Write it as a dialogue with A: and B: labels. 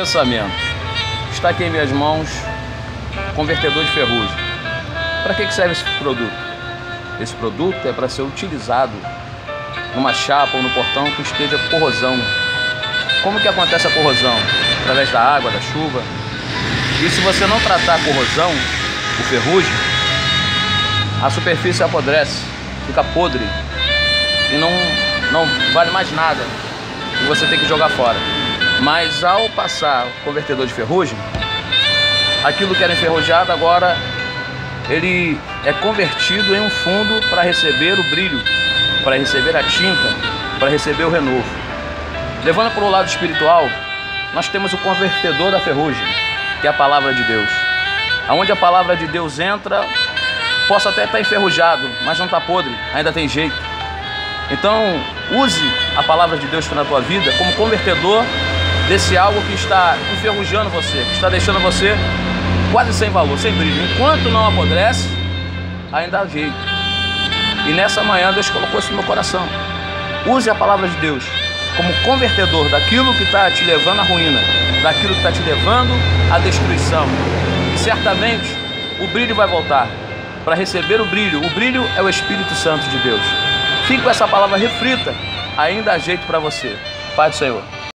A: Pensamento. Está aqui em minhas mãos convertedor de ferrugem. Para que serve esse produto? Esse produto é para ser utilizado numa chapa ou no portão que esteja corrosão. Como que acontece a corrosão? Através da água, da chuva. E se você não tratar a corrosão, o ferrugem, a superfície apodrece, fica podre e não, não vale mais nada. E você tem que jogar fora. Mas ao passar o convertedor de ferrugem, aquilo que era enferrujado agora ele é convertido em um fundo para receber o brilho, para receber a tinta, para receber o renovo. Levando para o lado espiritual, nós temos o convertedor da ferrugem, que é a palavra de Deus. Aonde a palavra de Deus entra, possa até estar enferrujado, mas não está podre, ainda tem jeito. Então, use a palavra de Deus na tua vida como convertedor desse algo que está enferrujando você, que está deixando você quase sem valor, sem brilho. Enquanto não apodrece, ainda há jeito. E nessa manhã Deus colocou isso no meu coração. Use a palavra de Deus como convertedor daquilo que está te levando à ruína, daquilo que está te levando à destruição. E certamente o brilho vai voltar. Para receber o brilho, o brilho é o Espírito Santo de Deus. Fique com essa palavra refrita, ainda há jeito para você. Pai do Senhor.